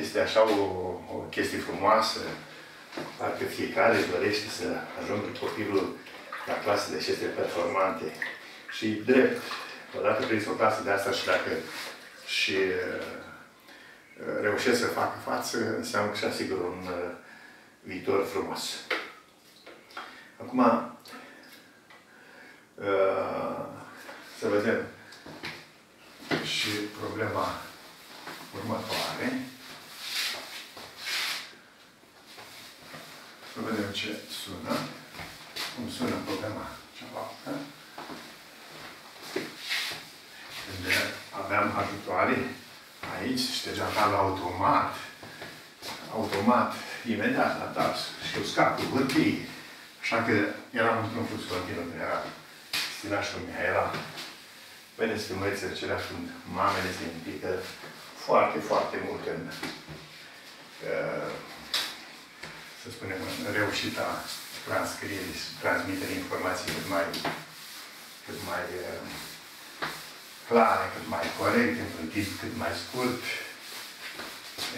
Este așa o, o chestie frumoasă. Parcă fiecare dorește să ajungă copilul la clase de aceste performante. Și drept, odată prins o clasă de asta și dacă și uh, reușesc să facă față, înseamnă că și asigur un uh, viitor frumos. Acum, uh, să vedem și problema următoare. Să vedem ce sună. Cum sună problema cealaltă. Când aveam ajutoare, aici ștergeam tablă automat. Automat, imediat la tabs. Și eu scap cu hârtii. Așa că eram într-un flux continuu când era stinașul Mihaela. Vedeți filmulețele acelea când mamele se implică foarte, foarte mult în, uh, să spunem, în reușita transcrierii, transmiterii informației cât mai, cât mai uh, clare, cât mai corecte, într-un timp cât mai scurt.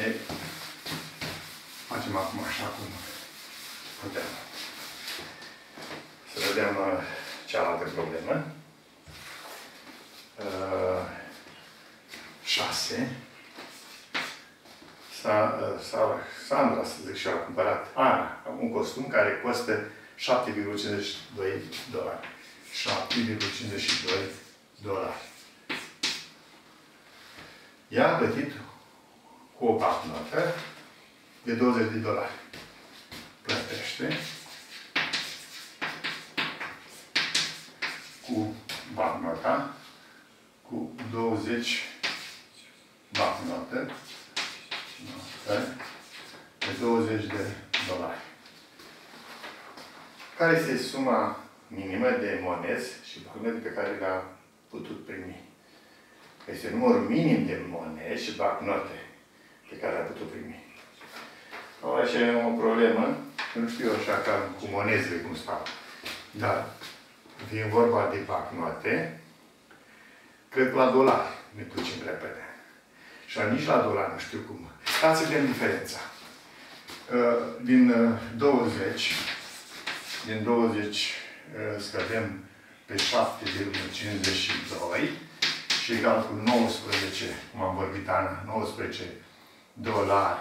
E, facem acum așa cum putem. Să vedem uh, cealaltă problemă. Uh, 6. Sa, uh, sa, Sandra, să zic și a cumpărat Ana un costum care costă 7,52 dolari. 7,52 dolari. Ea a plătit cu o bancnotă de 20 de dolari. Plătește cu bancnota cu 20 bancnote de 20 de dolari. Care este suma minimă de monezi și bancnote pe care le-a putut primi? Este numărul minim de monezi și bancnote pe care le-a putut primi. Aici e o problemă, nu știu așa ca cu monezele cum stau. Dar, vin vorba de bancnote, cred la dolari ne ducem repede. Și nici la dolari nu știu cum. Ca să vedem diferența. Uh, din 20, uh, din 20 uh, scădem pe 7,52 și egal cu 19, cum am vorbit Ana, 19 dolari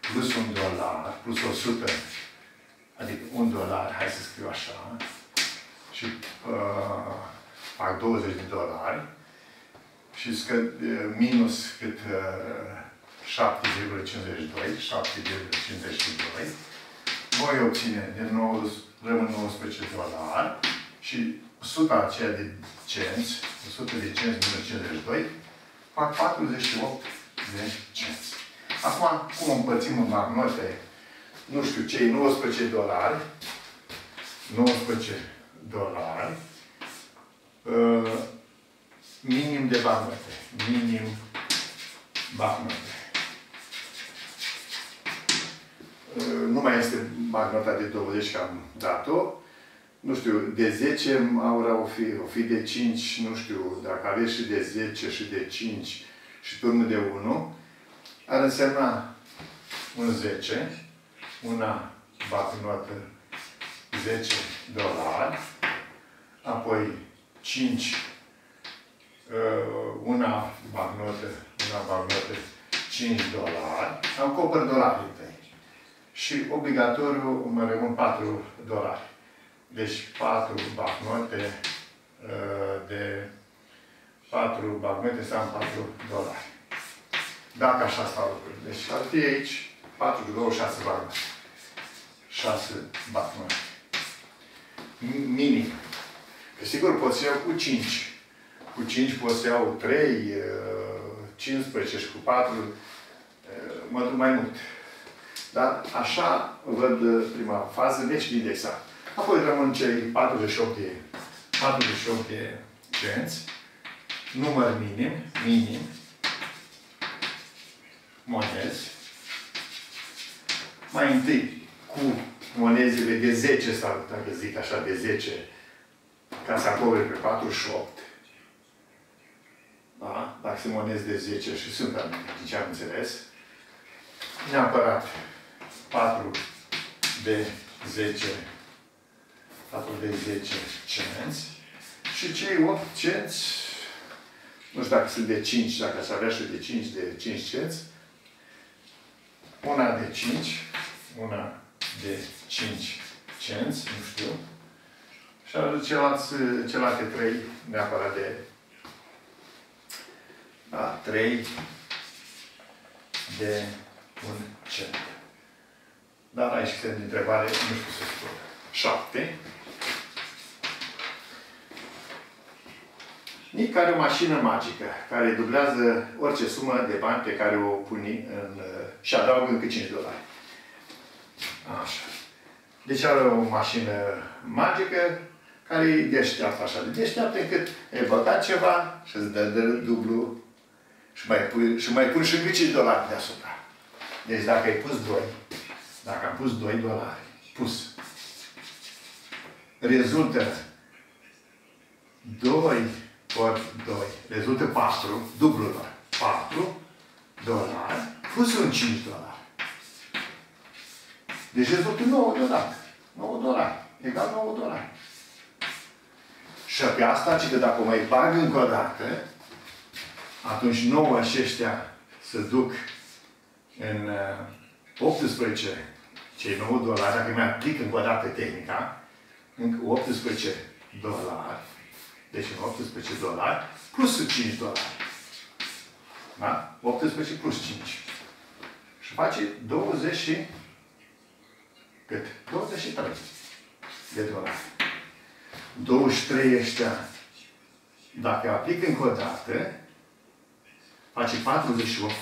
plus un dolar, plus 100, adică un dolar, hai să scriu așa, și uh, fac 20 de dolari, și scăd, minus cât uh, 7,52, 7,52, voi obține din nou, rămân 19 dolari și 100 aceea de cenți, 100 de cenți minus 52, fac 48 de cenți. Acum, cum împărțim în bancnote, nu știu, cei 19 dolari, 19 dolari, uh, minim de bancnote. Minim bancnote. Nu mai este bancnota de 20 că am dat-o. Nu știu, de 10 aura o fi, o fi de 5, nu știu, dacă aveți și de 10 și de 5 și turnul de 1, ar însemna un 10, una bancnotă 10 dolari, apoi 5 uh, una bancnotă, una bancnotă 5 dolari, am copăr dolari pe Și obligatoriu mă rămân 4 dolari. Deci 4 bancnote uh, de 4 bancnote înseamnă 4 dolari. Dacă așa stau lucrurile. Deci ar fi aici 4 cu 2, 6 bancnote. 6 bancnote. Minim. Că sigur pot să iau cu 5 cu 5 pot să iau 3, 15 și cu 4 mă duc mai mult. Dar așa văd prima fază, deci indexat. Apoi rămân cei 48 de, 48 de cenți, număr minim, minim, monezi. Mai întâi cu monezile de 10 sau, dacă zic așa, de 10, ca să acopere pe 48. Da? Dacă se monezi de 10 și sunt anumite, ce am înțeles. neapărat 4 de 10 4 de 10 cenți. Și cei 8 cenți nu știu dacă sunt de 5, dacă ați avea și de 5, de 5 cenți, una de 5, una de 5 cenți, nu știu, și celălalt, celelalte 3 neapărat de da, 3 de un cent. Dar aici semn de întrebare, nu știu să spun. 7. Nici care o mașină magică, care dublează orice sumă de bani pe care o puni în, și adaugă încă 5 dolari. Așa. Deci are o mașină magică care e deșteaptă așa. De deșteaptă încât ai băgat ceva și îți dă de dublu și mai pui și, mai pui și încă 5 dolari deasupra. Deci dacă ai pus 2, dacă am pus 2 dolari, pus, rezultă 2 ori 2, rezultă 4, dublu doar, 4 dolari, plus un 5 dolari. Deci rezultă 9 dolari. 9 dolari. Egal 9 dolari. Și pe asta, ci că dacă o mai bag încă o dată, atunci 9 aceștia se duc în 18, uh, cei 9 dolari, dacă mi aplic încă o dată tehnica, încă 18 dolari, deci în 18 dolari, plus 5 dolari. Da? 18 plus 5. Și face 20 și cât? 23 de dolari. 23 ăștia, dacă aplic încă o dată, face 48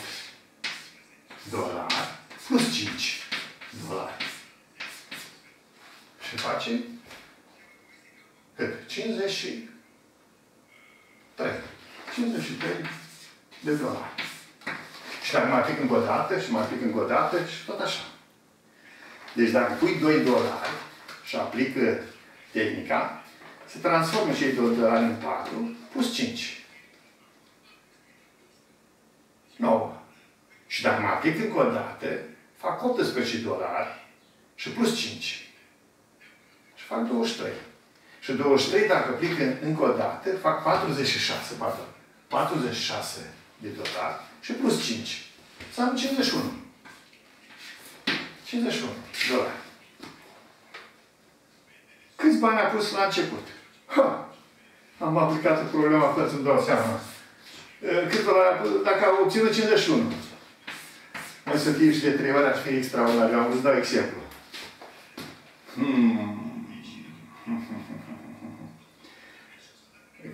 dolari plus 5 dolari. Și face cât? 53. 53 de dolari. Și dacă mai aplic încă o dată și mai aplic încă o dată și tot așa. Deci dacă pui 2 dolari și aplică tehnica, se transformă cei 2 dolari în 4 plus 5. 9. Și dacă mă aplic încă o dată, fac 18 dolari și plus 5. Și fac 23. Și 23, dacă aplic încă o dată, fac 46, pardon. 46 de dolari și plus 5. Să am 51. 51 dolari. Câți bani a pus la început? Ha! Am aplicat problema fără să-mi dau seama. Cât dolari, dacă au obținut 51. Mai să fie și de trei ori, ar fi extraordinar. Eu am văzut dau exemplu. Hmm.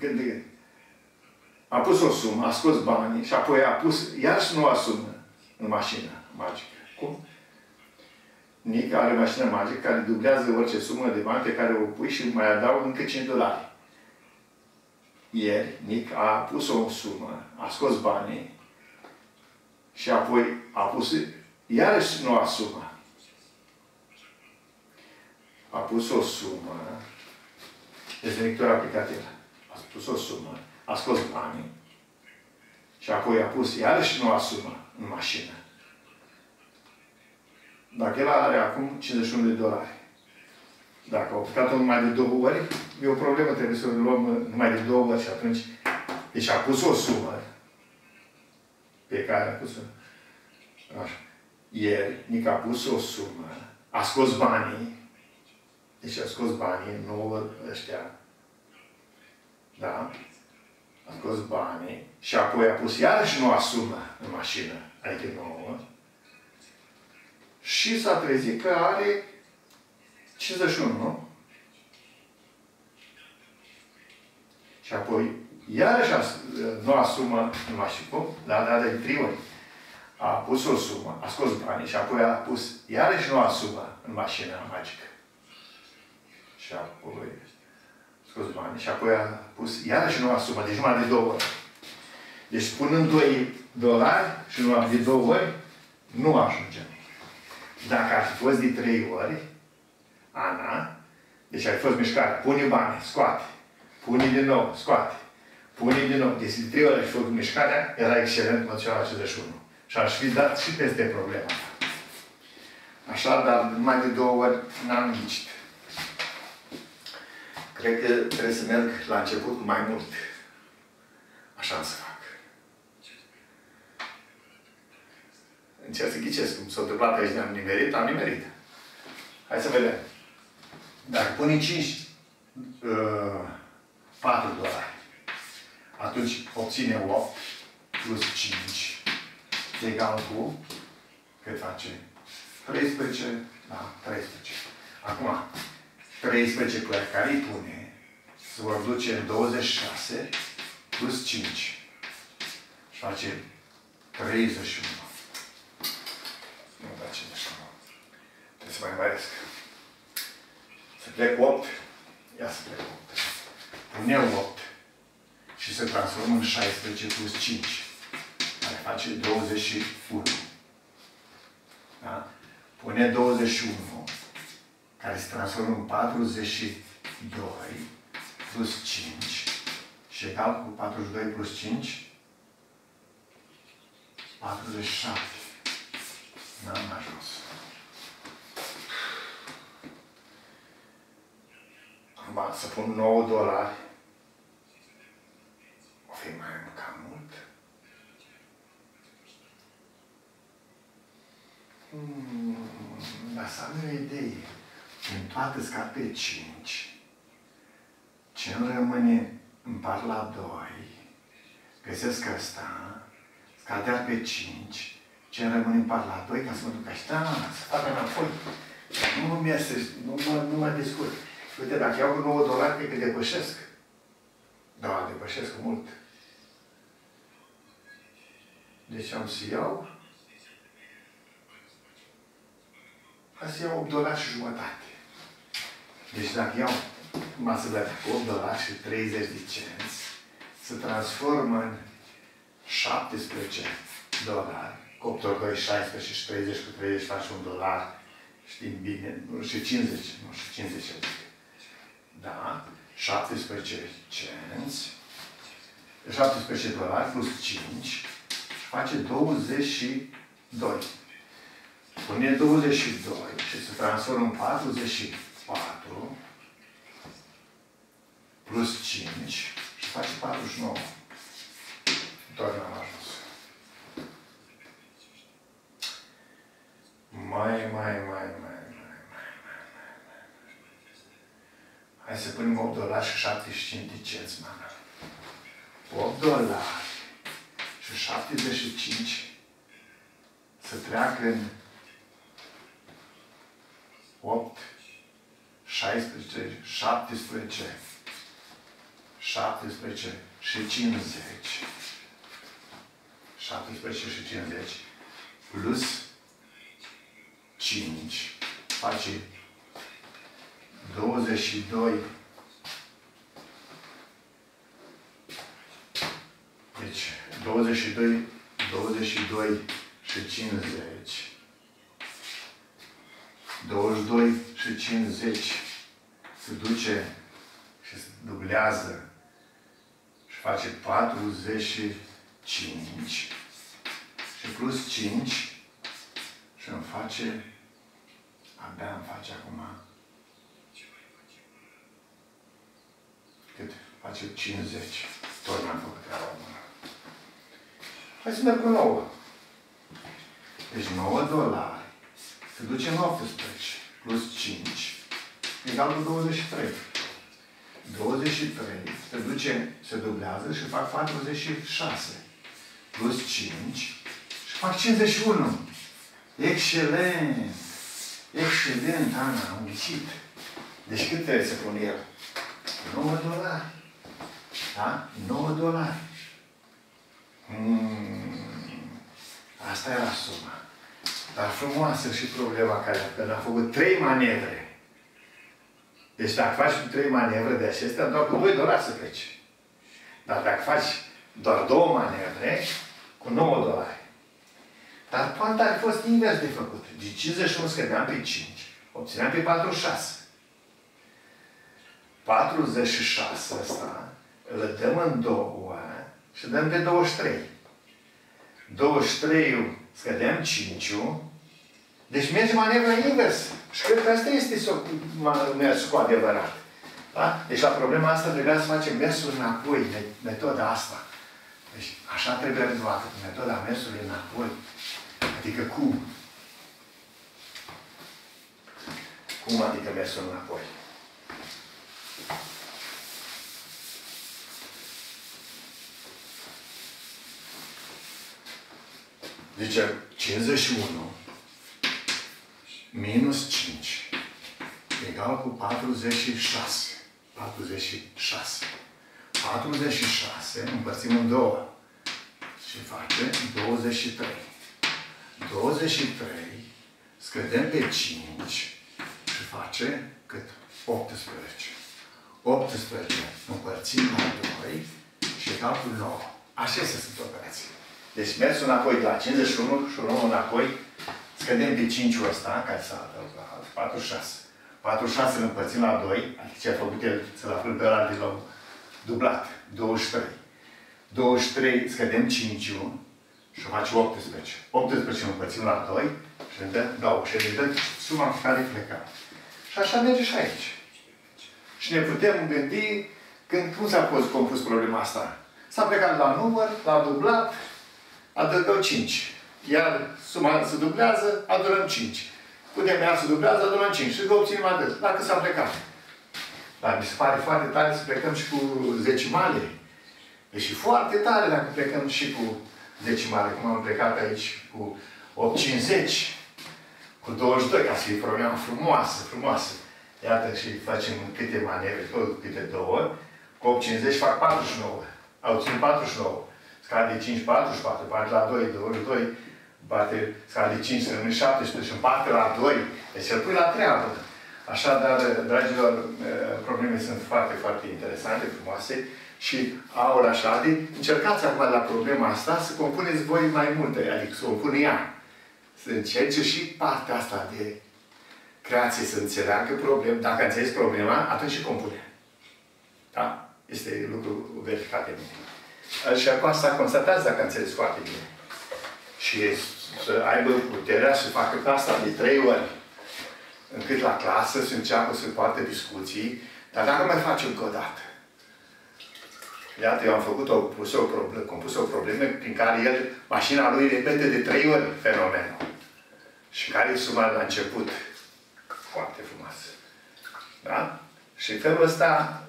Când a pus o sumă, a scos banii și apoi a pus, iarăși nu sumă în mașină magică. Cum? Nick are mașină magică care dublează orice sumă de bani pe care o pui și mai adaugă încă 5 dolari. Ieri, Nick a pus o sumă, a scos banii și apoi a pus iarăși noua sumă. A pus o sumă, este lectura aplicativă. A pus o sumă, a scos banii și apoi a pus iarăși noua sumă în mașină. Dacă el are acum 51 de dolari, dacă au aplicat-o numai de două ori, e o problemă, trebuie să o luăm numai de două ori și atunci... Deci a pus o sumă pe care a pus-o. Așa. Ieri, Nica a pus o sumă, a scos banii, deci a scos banii, nu ăștia, da? A scos banii și apoi a pus iarăși noua sumă în mașină, adică nouă, și s-a trezit că are 51, nu? Și apoi, iarăși noua sumă în mașină, dar da, de trei ori a pus o sumă, a scos banii și apoi a pus iarăși noua sumă în mașina magică. Și apoi a scos banii și apoi a pus iarăși noua sumă, deci numai de două ori. Deci punând 2 dolari și numai de două ori, nu ajungem. Dacă ar fi fost de trei ori, Ana, deci ar fi fost mișcare, pune bani, scoate, pune din nou, scoate, pune din nou. Deci de trei ori ar fi fost mișcarea, era excelent măsura 51. Și aș fi dat și peste problema. Așa, dar mai de două ori n-am ghicit. Cred că trebuie să merg la început mai mult. Așa să fac. Încerc să ghicesc cum s-a întâmplat aici, ne-am nimerit, am nimerit. Hai să vedem. Dacă pune 5, uh, 4 dolari, atunci obține 8 plus 5 egal cu cât face? 13, da, 13. Acum, 13 cu care îi pune se vor duce în 26 plus 5 și face 31. Nu da ce așa. Trebuie să mai învăresc. Să plec 8. Ia să plec 8. Pune 8 și se transformă în 16 plus 5 care face 21. Da? Pune 21 care se transformă în 42 plus 5 și egal cu 42 plus 5 47. N-am ajuns. Acum să pun 9 dolari. O fi mai cam mult. Hmm, dar să am o idee. În toate scad pe 5. Ce îmi rămâne împart la 2. Găsesc ăsta. Scadea pe 5. Ce îmi rămâne împart la 2 ca să mă duc așa, să fac înapoi. Nu mă iese, nu mă, nu mă descurc. Uite, dacă iau cu 9 dolari, cred că depășesc. Da, depășesc mult. Deci am să iau. Hai să iau 8 dolari și jumătate. Deci dacă iau masă de 8 dolari și 30 de cenți, se transformă în 17 dolari. 8 ori 2, 16 și 30 cu 30 faci un dolar. Știm bine, nu și 50, nu și 50 adică. Da? 17 cenți. 17 dolari plus 5 face 22. Pune 22 și se transformă în 44 plus 5 și face 49. Doar n-am ajuns. Mai, mai, mai, mai, mai, mai, mai, mai. Hai să punem 8 dolari și 75 de cenți, mama. 8 dolari și 75 să treacă în 8, 16, 17, 17 și 50. 17 și 50 plus 5 face 22 deci 22 22 și 50 22 și 50 se duce și se dublează și face 45 și plus 5 și îmi face abia îmi face acum cât? Face 50. Tot n-am făcut treaba bună. Hai să merg cu 9. Deci 9 dolari se duce în 18 plus 5 egal cu 23. 23 se duce, se dublează și fac 46 plus 5 și fac 51. Excelent! Excelent, Ana, am ghicit. Deci cât trebuie să pun el? 9 dolari. Da? 9 dolari. Mm. Asta era suma. Dar frumoasă și problema care a făcut trei manevre. Deci dacă faci cu trei manevre de acestea, doar cu 2 dolari să pleci. Dar dacă faci doar două manevre, cu 9 dolari. Dar poate ar fi fost invers de făcut. De 51 scădeam pe 5, obțineam pe 46. 46 ăsta îl dăm în două și dăm pe 23. 23 scădeam 5 Deci merge manevra invers. Și cred că asta este mersul cu adevărat. Da? Deci la problema asta trebuie să facem mersul înapoi, de metoda asta. Deci așa trebuie rezolvată, metoda mersului înapoi. Adică cum? Cum adică mersul înapoi? Zice 51 minus 5 egal cu 46. 46. 46 împărțim în două. Și face 23. 23 scădem pe 5 și face cât? 18. 18 împărțim la 2 și egal cu 9. Așa este sunt operații. Deci mersul înapoi de la 51 și luăm înapoi, scădem pe 5 ăsta, care s-a adăugat, 46. 46 îl împărțim la 2, adică ce a făcut el să-l află pe ăla de la dublat, 23. 23 scădem 5 și o face 18. 18 îl împărțim la 2 și ne dă 2 și ne dă suma care plecăm. Și așa merge și aici. Și ne putem gândi când, cum s-a fost compus problema asta? S-a plecat la număr, la dublat, adăugăm 5. Iar suma se dublează, adunăm 5. Putem ea se dublează, adunăm 5. Și obținem atât. Dacă s-a plecat. Dar mi se pare foarte tare să plecăm și cu decimale. Deci foarte tare dacă plecăm și cu decimale, cum am plecat aici cu 850, cu 22, ca să fie problema frumoasă, frumoasă. Iată și facem câte manevre, tot câte două. Cu 850 fac 49. Au ținut 49 scala de 5, 44, parte la 2, 2, 2, bate scala de 5, rămâne 17 și împarte la 2. Deci îl pui la treabă. Așadar, dragilor, problemele sunt foarte, foarte interesante, frumoase și au așa de încercați acum la problema asta să compuneți voi mai multe, adică să o pune ea. Să încerce și partea asta de creație să înțeleagă problem. Dacă înțelegi problema, atunci și compune. Da? Este lucru verificat de mine. Și acum asta constatează dacă înțeles foarte bine. Și să aibă puterea să facă asta de trei ori. Încât la clasă să înceapă să poată discuții. Dar dacă mai face încă o dată. Iată, eu am făcut o, pus o problemă, compus o problemă prin care el, mașina lui repete de trei ori fenomenul. Și care e suma la început? Foarte frumos. Da? Și în felul ăsta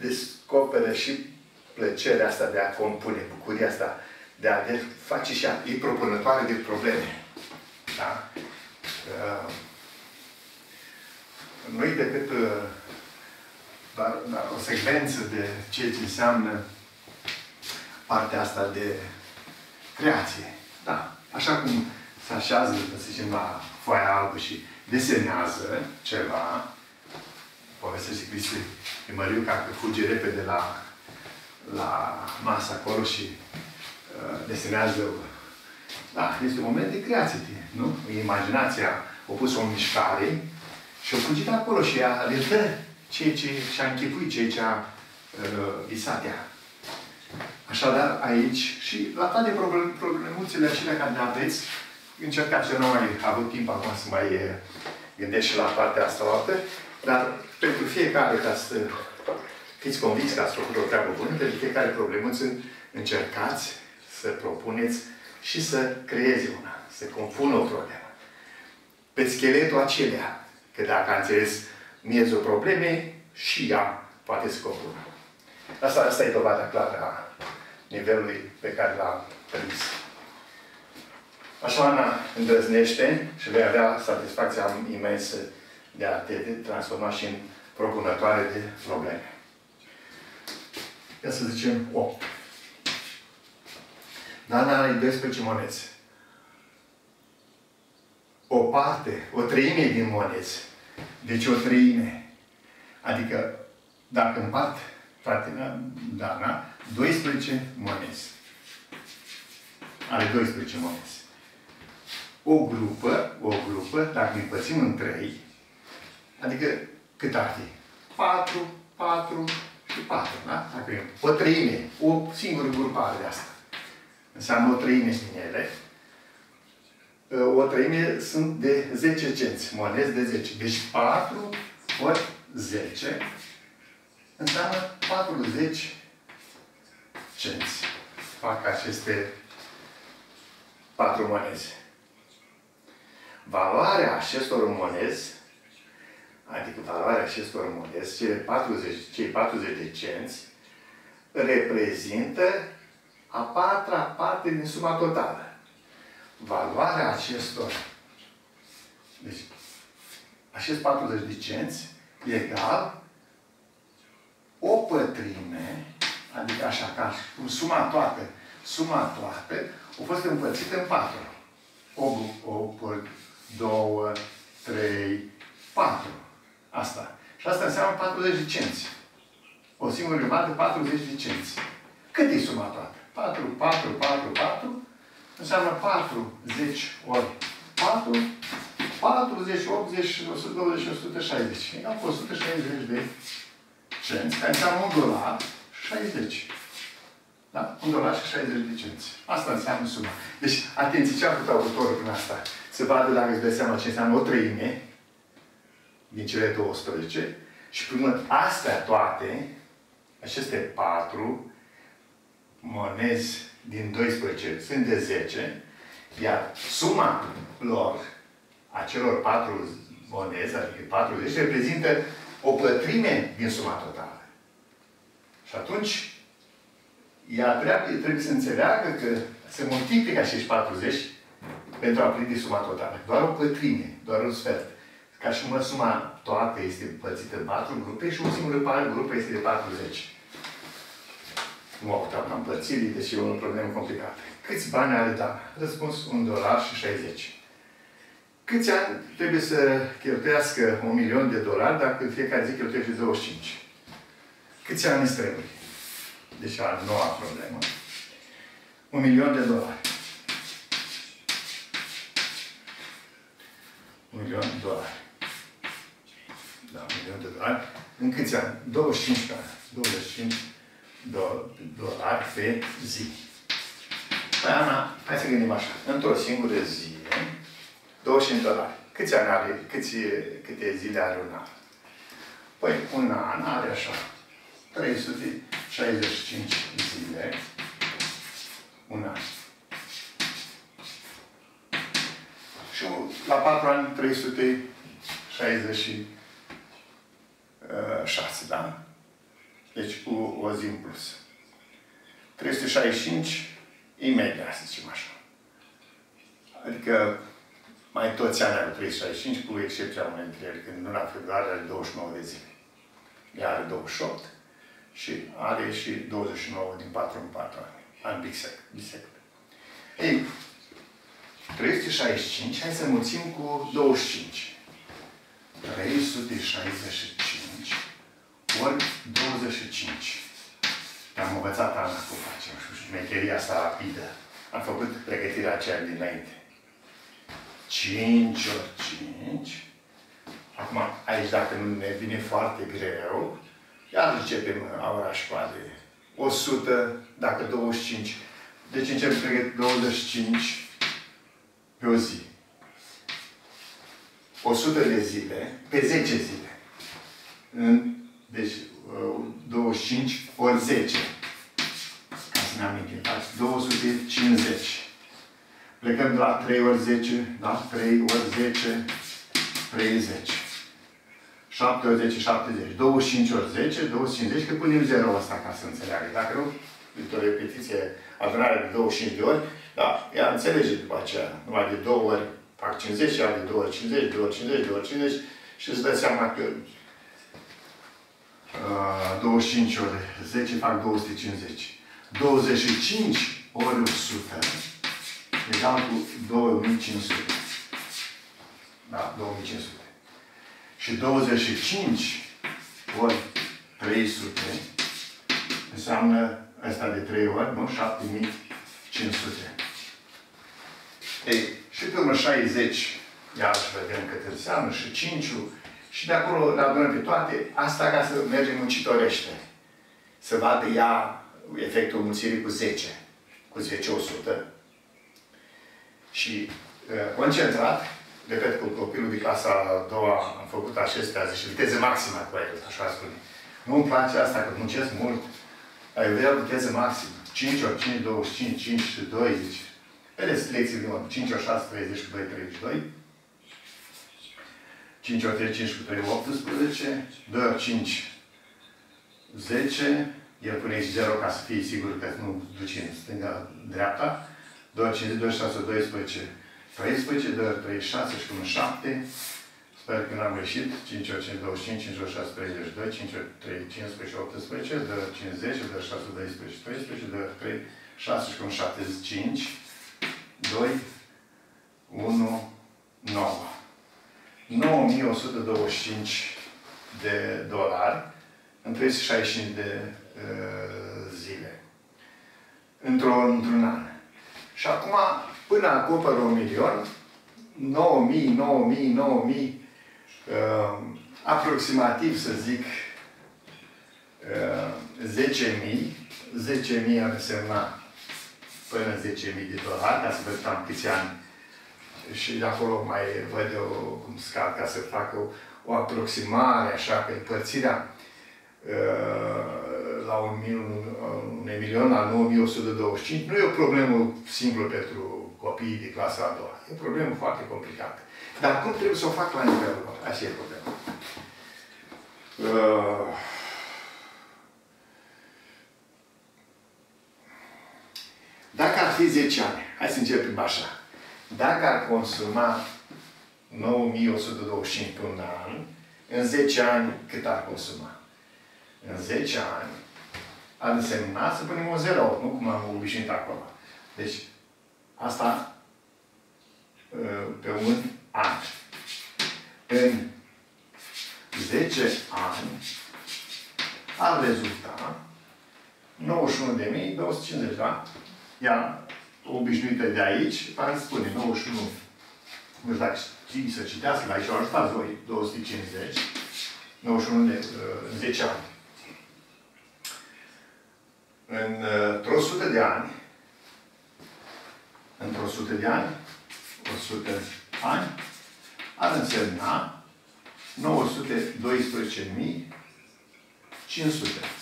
descoperă și plăcerea asta de a compune, bucuria asta de a de face și a, e propunătoare de probleme. Da? Uh, nu e decât uh, dar, dar o secvență de ceea ce înseamnă partea asta de creație. Da. Așa cum se așează, să zicem, la foaia albă și desenează ceva, povestește Cristi Măriu, ca că fuge repede la la masă acolo și uh, desenează. Da, este un moment de creație, nu? Imaginația a pus o mișcare și a fugit acolo și a le dă ceea ce și-a închipuit, ceea ce a uh, visat ea. Așadar, aici și la toate problem, problemuțele acelea care le aveți, încercați, eu nu mai avut timp acum să mai uh, gândesc și la partea asta o dată, dar pentru fiecare, ca să Fiți convinți că ați făcut o treabă bună, pentru fiecare problemă să încercați să propuneți și să creezi una, să compună o problemă. Pe scheletul acelea, că dacă a înțeles miezul problemei, și ea poate să compună. Asta, asta e dovada clară a nivelului pe care l-a permis. Așa Ana îndrăznește și vei avea satisfacția imensă de a te transforma și în propunătoare de probleme ia să zicem 8. Nana are 12 monezi. O parte, o treime din monezi. Deci o treime. Adică, dacă împart fratele Dana, 12 monezi. Are 12 monezi. O grupă, o grupă, dacă ne împărțim în 3, adică cât ar fi? 4, 4, și patru, da? Dacă e o treime, o singură grupare de asta. Înseamnă o treime din ele. o treime sunt de 10 cenți, monezi de 10. Deci 4 ori 10 înseamnă 40 cenți. Fac aceste patru monezi. Valoarea acestor monezi, adică valoarea acestor monezi, cele 40, cei 40 de cenți, reprezintă a patra parte din suma totală. Valoarea acestor, deci, acest 40 de cenți, egal o pătrime, adică așa, ca suma toată, suma toată, a fost împărțită în patru. 8, 8 2, 3, 4. Asta. Și asta înseamnă 40 de cenți. O singură jumătate, 40 de cenți. Cât e suma toată? 4, 4, 4, 4. Înseamnă 40 ori 4, 40, 80, 120, 160. Au fost 160 de cenți, care înseamnă un dolar 60. Da? Un dolar și 60 de cenți. Asta înseamnă suma. Deci, atenție, ce a făcut autorul prin asta? Să vadă dacă îți dă seama ce înseamnă o treime din cele 12 și până astea toate, aceste patru monezi din 12 sunt de 10, iar suma lor, acelor patru monezi, adică 40, reprezintă o pătrime din suma totală. Și atunci, ea trebuie, trebuie să înțeleagă că se multiplică acești 40 pentru a prinde suma totală. Doar o pătrime, doar un sfert. Ca și mă, suma toată este împărțită în patru grupe și un singur grupă este de 40. Nu au putea împărțiri, deci e o problemă complicată. Câți bani are Dan? Răspuns, un dolar și 60. Câți ani trebuie să cheltuiască un milion de dolari dacă fiecare zi cheltuiește 25? Câți ani îți trebuie? Deci a noua problemă. Un milion de dolari. Un milion de dolari. Da, un milion de dolari. În câți ani? 25 ani. 25 de dolari pe zi. Păi, Ana, hai să gândim așa. Într-o singură zi, 25 de dolari. Câți ani are, câți, câte zile are un an? Păi, un an are așa. 365 zile, un an. Și la 4 ani 366, da? Deci cu o zi în plus. 365 imediat, să zicem așa. Adică mai toți ani au 365, cu excepția unei dintre ele, când luna februarie are 29 de zile. Ea are 28 și are și 29 din 4 în 4 ani. An bisect. bisect. Ei, 365, hai să mulțim cu 25. 365 ori 25. Am învățat Ana cum facem și șmecheria asta rapidă. Am făcut pregătirea aceea dinainte. 5 ori 5. Acum, aici, dacă nu ne vine foarte greu, iar începem ora școală. 100, dacă 25. Deci începem, cred 25 pe o zi. 100 de zile, pe 10 zile. Deci, 25 ori 10. Ca să ne amintim. 250. Plecăm de la 3 ori 10, da? 3 ori 10, 30. 7 ori 10, 70. 25 ori 10, 250, că punem 0 ăsta ca să înțeleagă. Dacă nu, într-o repetiție, adunare de 25 de ori, da, ea înțelege după aceea. Numai de 2 ori fac 50, ea de 2 ori 50, 2 ori 50, 2 ori 50 și îți dă seama că uh, 25 ori 10 fac 250. 25 ori 100 egal cu 2500. Da, 2500. Și 25 ori 300 înseamnă asta de 3 ori, nu? 7500. Ei, și pe urmă 60, iarăși vedem cât înseamnă, și 5 și de acolo le adunăm pe toate, asta ca să mergem muncitorește. Să vadă ea efectul mulțirii cu 10, cu 10 100. Și concentrat, repet cu copilul de clasa a doua am făcut acestea, zice, viteză maximă cu el, așa spune. Nu-mi place asta, că muncesc mult. Ai vrea viteză maximă. 5 ori 5, 25, 5 și 2, zice. Vedeți lecții de 5 ori 6, 30 cu 2, 32. 5 ori 3, 5 cu 3, 18. 2 ori 5, 10. El pune aici 0 ca să fie sigur că nu duce în stânga-dreapta. 2 ori 5, 2 ori 6, 12. 13, 2 ori 3, 6 și 1, 7. Sper că n-am greșit. 5 ori 5, 25, 5 ori 6, 32, 5 ori 3, 15, 18, 2 ori 5, 10, 2 ori 6, 12, 13, 2 ori 3, 6 și 1, 7, 5, 2, 1, 9. 9125 de dolari în 365 de uh, zile. Într-un într an. Și acum, până acoperă un milion, 9000, 9000, 9000, uh, aproximativ, să zic, uh, 10.000, 10.000 ar însemna până 10.000 de dolari, ca să văd cam câți ani. Și de acolo mai văd eu cum scad, ca să fac o, o aproximare, așa, pe împărțirea uh, la un, un, un milion, la 9125, nu e o problemă simplă pentru copiii de clasa a doua. E o problemă foarte complicată. Dar cum trebuie să o fac la nivelul lor? Asta e problema. Uh, dacă ar fi 10 ani, hai să începem așa. Dacă ar consuma 9125 pe un an, în 10 ani cât ar consuma? În 10 ani ar însemna să punem o 0, nu cum am obișnuit acum. Deci, asta uh, pe un an. În 10 ani ar rezulta 91.250, da? Ea obișnuită de aici, pare să spune 91. Nu știu dacă știți să citească, aici au ajutat voi 250. 91 de, uh, 10 ani. Într-o sută de ani, într-o sută de ani, 100 ani, ar însemna 912.500.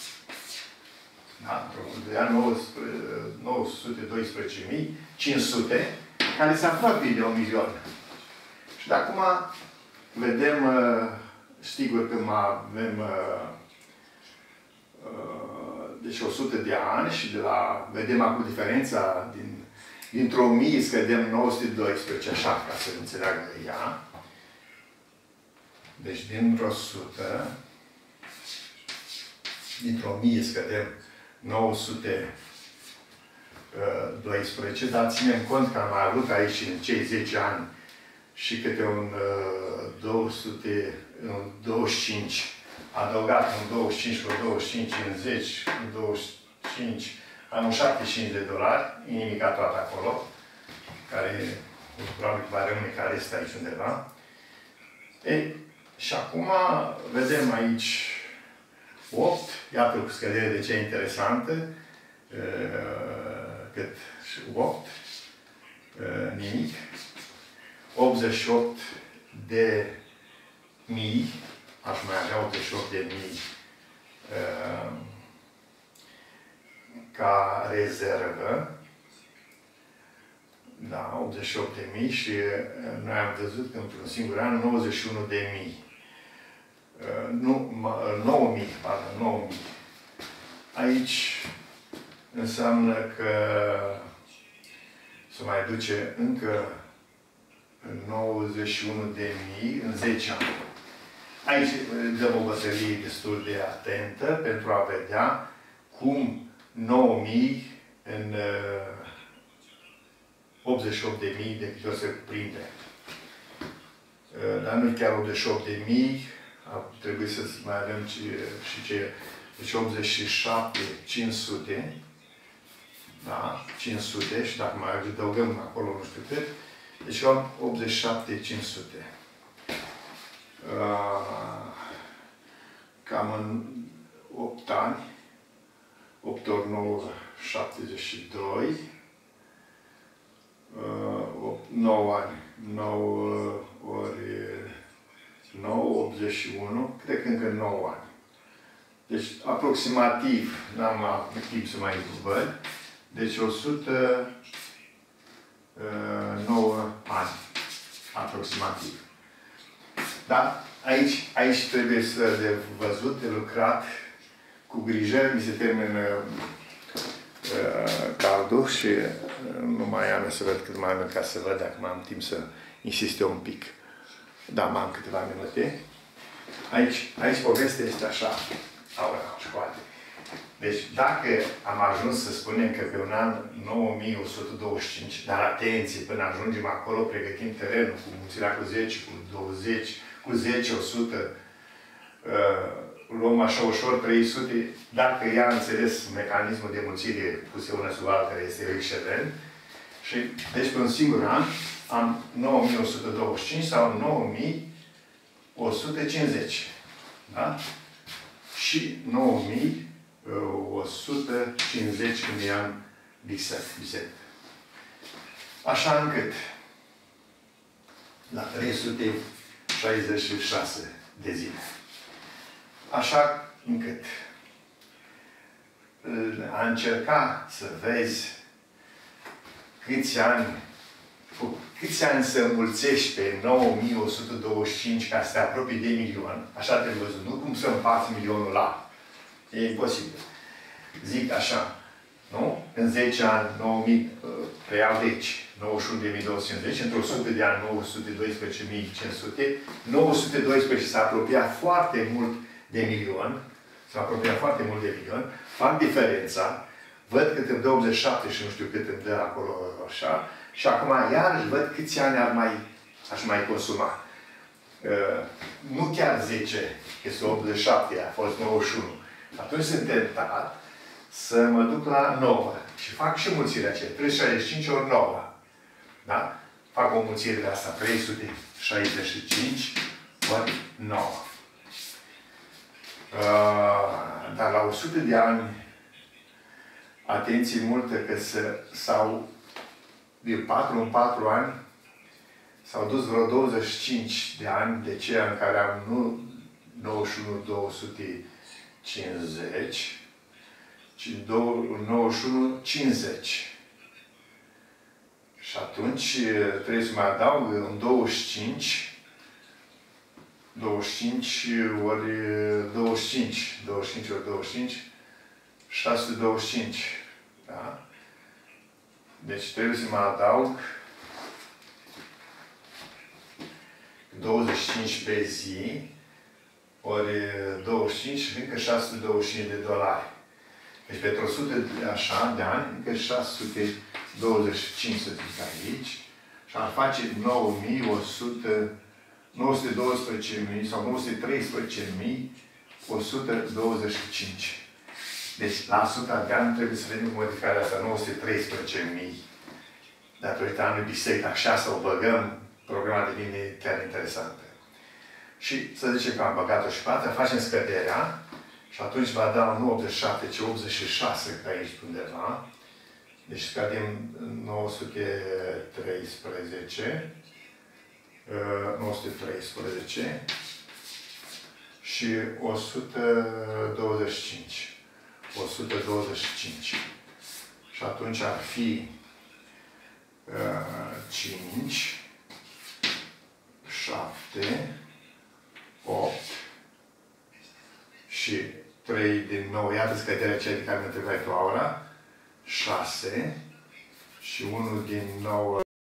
Da? Într-o de ani 912.500, care se apropie de un milion. Și de acum vedem, uh, sigur că mai avem uh, uh, deci 100 de ani și de la, vedem acum diferența din, dintr-o mie scădem 912, așa, ca să înțeleagă ea. Deci dintr-o sută, dintr-o mie scădem 912, dar ținem cont că am mai avut aici în cei 10 ani și câte un uh, 200, un 25 adăugat un 25 cu 25 în 10, un 25, am un 75 de dolari, inimica toată acolo, care probabil va rămâne care este aici undeva. Ei, și acum vedem aici 8, iată o scădere de ce interesantă, cât 8, nimic, 88 de mii, aș mai avea 88 de mii ca rezervă, da, 88 de mii și noi am văzut că într-un singur an 91 de mii. Uh, nu, 9000, pardon, 9000. Aici înseamnă că se mai duce încă 91 de mii în 10 ani. Aici dăm o bătălie destul de atentă pentru a vedea cum 9000 în 88 de mii de câte ori se prinde. Uh, dar nu chiar 88 de mii, trebuie să mai avem și, și ce, deci 87, 500, da, 500 și dacă mai adăugăm acolo nu știu cât, deci am 87, 500. Uh, cam în 8 ani, 8 ori 9, 72, uh, 9 ani. 9 ori 9, 81, cred că încă 9 ani. Deci, aproximativ, n-am timp să mai văd, deci 109 uh, ani, aproximativ. Dar aici, aici trebuie să de văzut, de lucrat cu grijă, mi se termină uh, caldul și uh, nu mai am să văd cât mai am ca să văd dacă mai am timp să insiste un pic. Da, mai am câteva minute. Aici, aici povestea este așa, aura școate. Deci, dacă am ajuns să spunem că pe un an 9125, dar atenție, până ajungem acolo, pregătim terenul cu mulțirea cu 10, cu 20, cu 10, 100, uh, luăm așa ușor 300, dacă ea a înțeles mecanismul de mulțire puse una sub alta, este excelent. Și, deci, pe un singur an, am 9125 sau 9150. Da? Și 9150 când i-am biset. Așa încât la 366 de zile. Așa încât a încerca să vezi câți ani cu câți ani să înmulțești pe 9125 ca să te apropii de milion, așa trebuie văzut, nu cum să împarți milionul la. E imposibil. Zic așa, nu? În 10 ani, 9000, preiau deci, 91.250, într-o 100 de ani, 912.500, 912 s-a apropiat foarte mult de milion, s-a apropiat foarte mult de milion, fac diferența, văd cât îmi dă 87 și nu știu cât îmi dă acolo așa, și acum iarăși văd câți ani ar mai, aș mai consuma. Uh, nu chiar 10, că este 87, a fost 91. Atunci sunt tentat să mă duc la 9 și fac și mulțirea aceea. 365 ori 9. Da? Fac o mulțire de asta. 365 ori 9. Uh, dar la 100 de ani, atenție multă că s-au de 4 în 4 ani, s-au dus vreo 25 de ani de ceea în care am nu 91 250, ci 91 50. Și atunci trebuie să mai adaug un 25 25 ori 25. 25 ori 25. 625. Da? Deci trebuie să mă adaug 25 pe zi, ori 25 și încă 625 de dolari. Deci pentru 100 de, așa, de ani, încă 625 să zic aici. Și ar face 9100, 912.000 sau 913.125. Deci, la 100 de ani trebuie să vedem modificarea asta, 913.000 datorită anului bisect, așa să o băgăm, programa devine chiar interesantă. Și să zicem că am băgat-o și pe alta, facem scăderea și atunci va da un 87, ci 86 pe aici undeva. Deci scădem 913, 913 și 125. 125. Și atunci ar fi uh, 5, 7, 8 și 3 din nou. Iată scăderea cea de care mă întrebai tu, Aura. 6 și 1 din nou